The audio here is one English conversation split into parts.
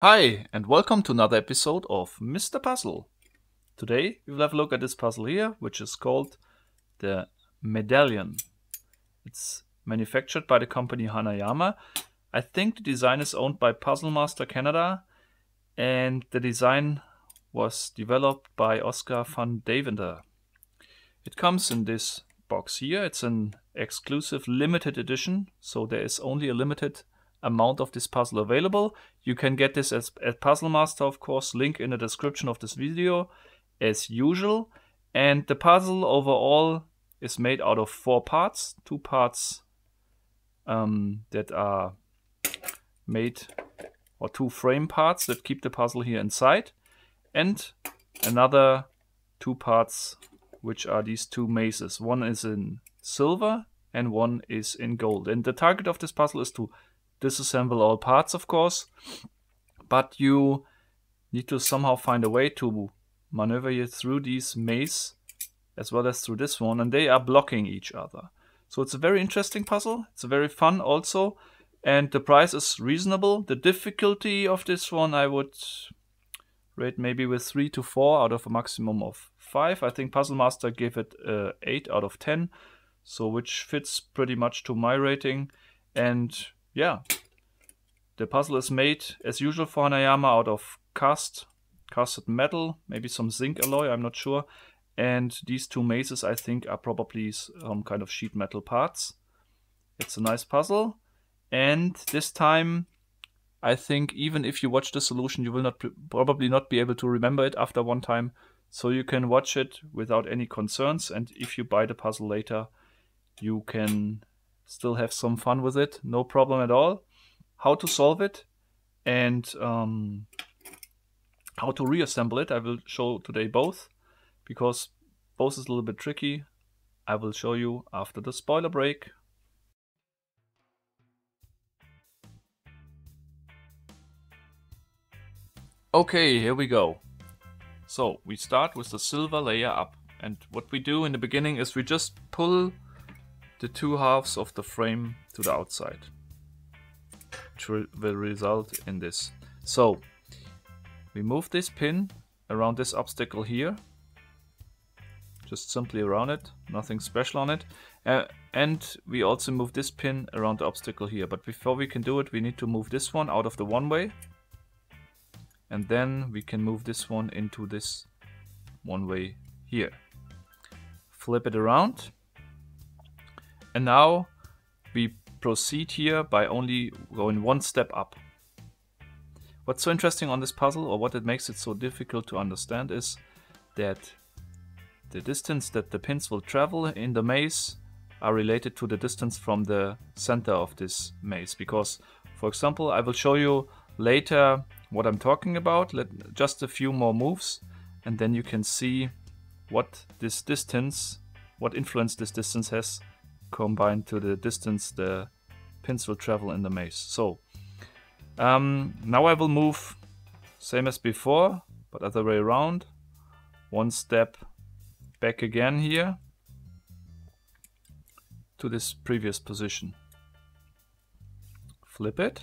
Hi, and welcome to another episode of Mr. Puzzle. Today we will have a look at this puzzle here, which is called the Medallion. It's manufactured by the company Hanayama. I think the design is owned by Puzzle Master Canada, and the design was developed by Oskar van Deventer. It comes in this box here. It's an exclusive limited edition, so there is only a limited amount of this puzzle available. You can get this as, at Puzzle Master, of course, link in the description of this video as usual. And the puzzle overall is made out of four parts, two parts um, that are made or two frame parts that keep the puzzle here inside and another two parts which are these two mazes. One is in silver and one is in gold. And the target of this puzzle is to disassemble all parts, of course, but you need to somehow find a way to maneuver you through these maze as well as through this one, and they are blocking each other. So it's a very interesting puzzle. It's very fun also, and the price is reasonable. The difficulty of this one I would rate maybe with 3 to 4 out of a maximum of 5. I think Puzzle Master gave it uh, 8 out of 10, so which fits pretty much to my rating. And yeah, the puzzle is made as usual for Hanayama out of cast, casted metal, maybe some zinc alloy, I'm not sure. And these two mazes I think are probably some um, kind of sheet metal parts. It's a nice puzzle. And this time I think even if you watch the solution, you will not probably not be able to remember it after one time. So you can watch it without any concerns. And if you buy the puzzle later, you can still have some fun with it, no problem at all. How to solve it and um, how to reassemble it, I will show today both, because both is a little bit tricky. I will show you after the spoiler break. Okay, here we go. So we start with the silver layer up. And what we do in the beginning is we just pull the two halves of the frame to the outside, which will result in this. So we move this pin around this obstacle here, just simply around it, nothing special on it. Uh, and we also move this pin around the obstacle here. But before we can do it, we need to move this one out of the one way. And then we can move this one into this one way here. Flip it around and now we proceed here by only going one step up. What's so interesting on this puzzle, or what it makes it so difficult to understand, is that the distance that the pins will travel in the maze are related to the distance from the center of this maze. Because, for example, I will show you later what I'm talking about, Let, just a few more moves, and then you can see what this distance, what influence this distance has combined to the distance the pins will travel in the maze. So um, now I will move same as before, but other way around. One step back again here to this previous position. Flip it.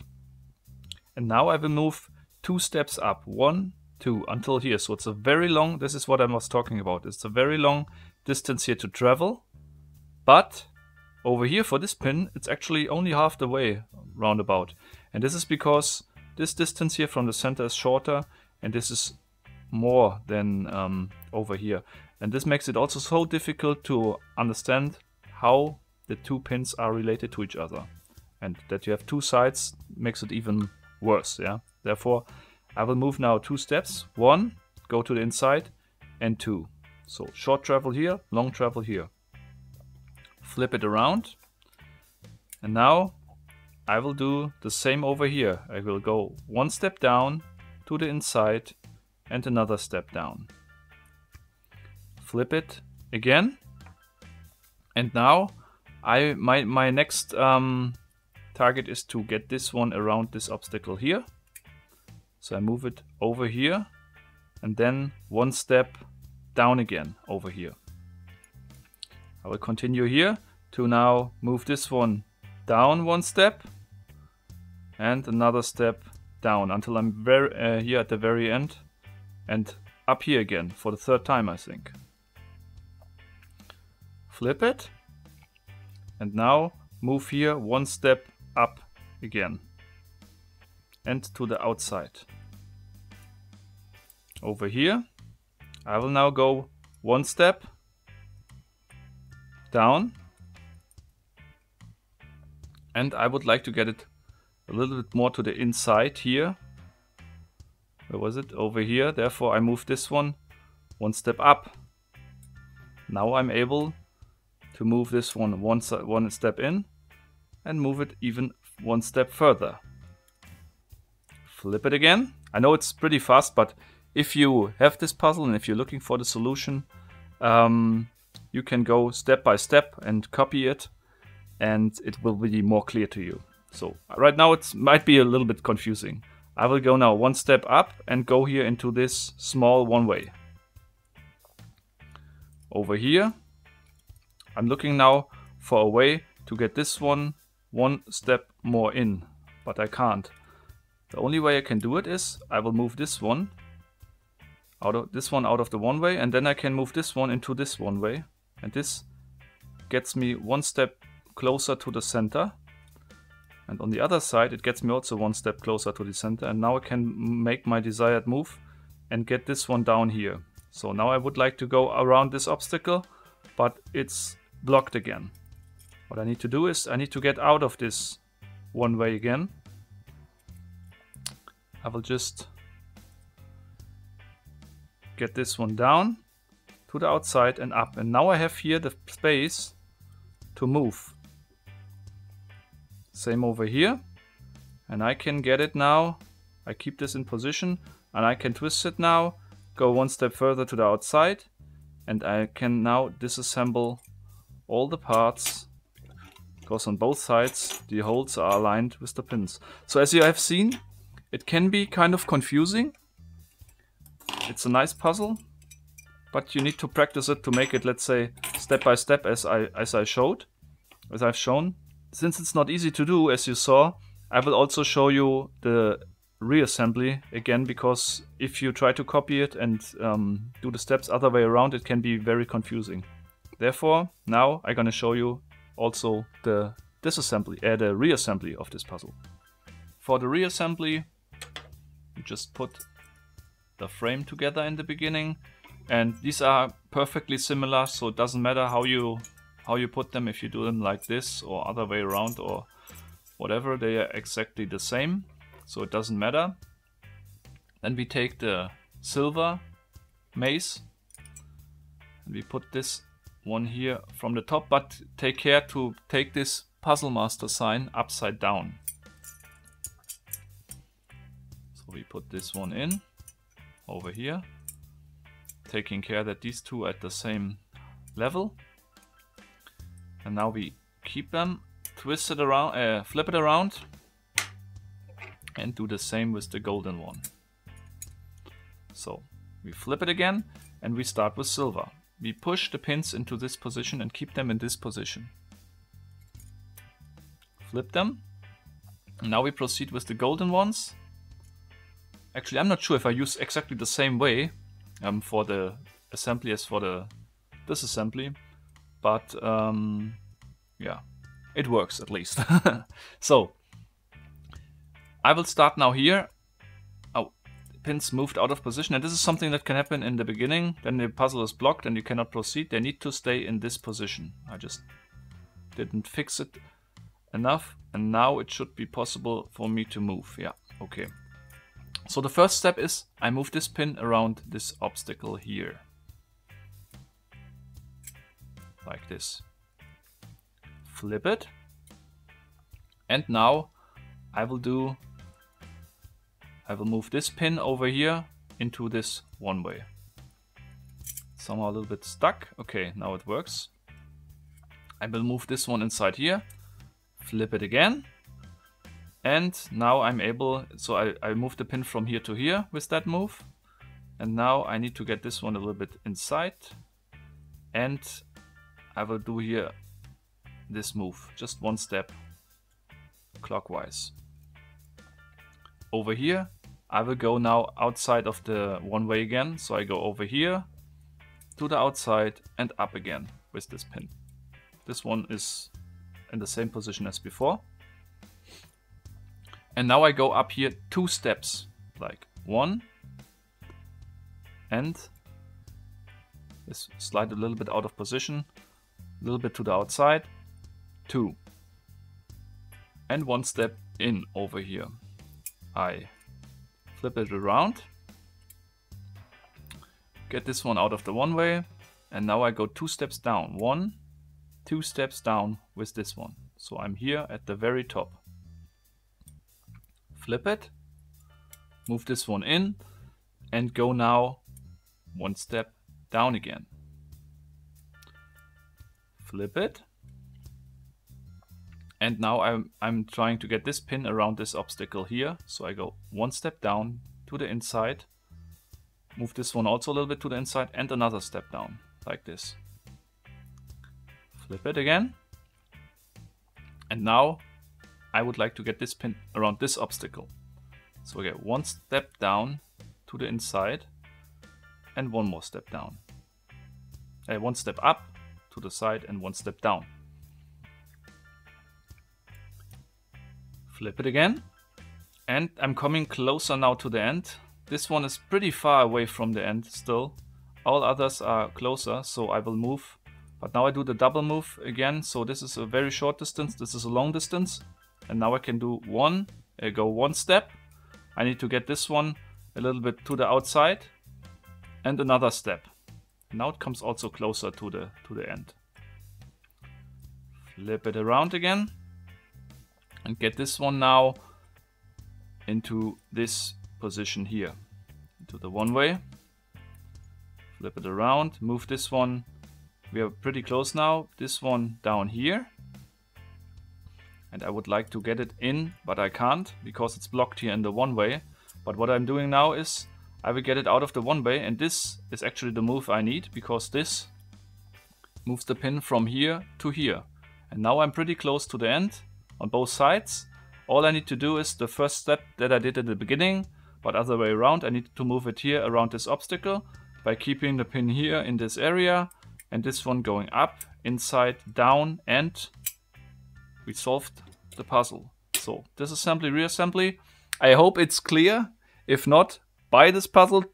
And now I will move two steps up. One, two, until here. So it's a very long, this is what I was talking about. It's a very long distance here to travel. But over here for this pin, it's actually only half the way roundabout. And this is because this distance here from the center is shorter and this is more than um, over here. And this makes it also so difficult to understand how the two pins are related to each other. And that you have two sides makes it even worse, yeah? Therefore, I will move now two steps. One, go to the inside, and two. So short travel here, long travel here flip it around. And now I will do the same over here. I will go one step down to the inside and another step down. Flip it again. And now I my, my next um, target is to get this one around this obstacle here. So I move it over here and then one step down again over here. I will continue here to now move this one down one step and another step down until I'm very uh, here at the very end and up here again for the third time I think. Flip it and now move here one step up again and to the outside. Over here I will now go one step down and I would like to get it a little bit more to the inside here. Where was it? Over here. Therefore I move this one one step up. Now I'm able to move this one one, one step in and move it even one step further. Flip it again. I know it's pretty fast, but if you have this puzzle and if you're looking for the solution, um, you can go step by step and copy it and it will be more clear to you. So right now it might be a little bit confusing. I will go now one step up and go here into this small one way. Over here, I'm looking now for a way to get this one one step more in, but I can't. The only way I can do it is I will move this one out of this one out of the one way and then I can move this one into this one way and this gets me one step closer to the center. And on the other side, it gets me also one step closer to the center. And now I can make my desired move and get this one down here. So now I would like to go around this obstacle, but it's blocked again. What I need to do is I need to get out of this one way again. I will just get this one down to the outside and up. And now I have here the space to move. Same over here. And I can get it now. I keep this in position and I can twist it now, go one step further to the outside and I can now disassemble all the parts because on both sides the holes are aligned with the pins. So as you have seen, it can be kind of confusing. It's a nice puzzle, but you need to practice it to make it, let's say, step by step as I as I showed, as I've shown since it's not easy to do, as you saw, I will also show you the reassembly again, because if you try to copy it and um, do the steps other way around, it can be very confusing. Therefore, now I'm gonna show you also the disassembly, uh, the reassembly of this puzzle. For the reassembly, you just put the frame together in the beginning, and these are perfectly similar, so it doesn't matter how you how you put them if you do them like this or other way around or whatever they are exactly the same so it doesn't matter. Then we take the silver maze and we put this one here from the top but take care to take this puzzle master sign upside down. So we put this one in over here taking care that these two are at the same level and now we keep them, twist it around, uh, flip it around, and do the same with the golden one. So we flip it again, and we start with silver. We push the pins into this position and keep them in this position. Flip them. Now we proceed with the golden ones. Actually, I'm not sure if I use exactly the same way um, for the assembly as for the disassembly but um, yeah, it works at least. so I will start now here. Oh, pins moved out of position, and this is something that can happen in the beginning. Then the puzzle is blocked and you cannot proceed. They need to stay in this position. I just didn't fix it enough, and now it should be possible for me to move. Yeah, okay. So the first step is I move this pin around this obstacle here like this. Flip it. And now I will do, I will move this pin over here into this one way. Somehow a little bit stuck. Okay, now it works. I will move this one inside here, flip it again. And now I'm able, so I, I move the pin from here to here with that move. And now I need to get this one a little bit inside. And I will do here this move, just one step clockwise. over here. I will go now outside of the one way again. So I go over here to the outside and up again with this pin. This one is in the same position as before. And now I go up here two steps, like one and this slide a little bit out of position, a little bit to the outside, two, and one step in over here. I flip it around, get this one out of the one way, and now I go two steps down. One, two steps down with this one. So I'm here at the very top. Flip it, move this one in, and go now one step down again. Flip it. And now I'm, I'm trying to get this pin around this obstacle here. So I go one step down to the inside. Move this one also a little bit to the inside and another step down like this. Flip it again. And now I would like to get this pin around this obstacle. So I get one step down to the inside and one more step down. Uh, one step up to the side and one step down. Flip it again. And I'm coming closer now to the end. This one is pretty far away from the end still. All others are closer, so I will move. But now I do the double move again, so this is a very short distance, this is a long distance. And now I can do one, I go one step. I need to get this one a little bit to the outside and another step. Now it comes also closer to the to the end. Flip it around again and get this one now into this position here, into the one way. Flip it around, move this one. We are pretty close now. This one down here. And I would like to get it in, but I can't because it's blocked here in the one way. But what I'm doing now is I will get it out of the one way and this is actually the move I need because this moves the pin from here to here. And now I'm pretty close to the end on both sides. All I need to do is the first step that I did at the beginning, but other way around. I need to move it here around this obstacle by keeping the pin here in this area and this one going up, inside, down, and we solved the puzzle. So disassembly, reassembly. I hope it's clear. If not, buy this puzzle,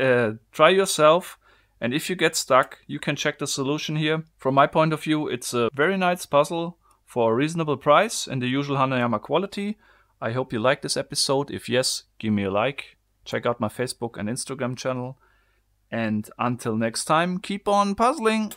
uh, try yourself, and if you get stuck, you can check the solution here. From my point of view, it's a very nice puzzle for a reasonable price and the usual Hanayama quality. I hope you liked this episode. If yes, give me a like. Check out my Facebook and Instagram channel. And until next time, keep on puzzling!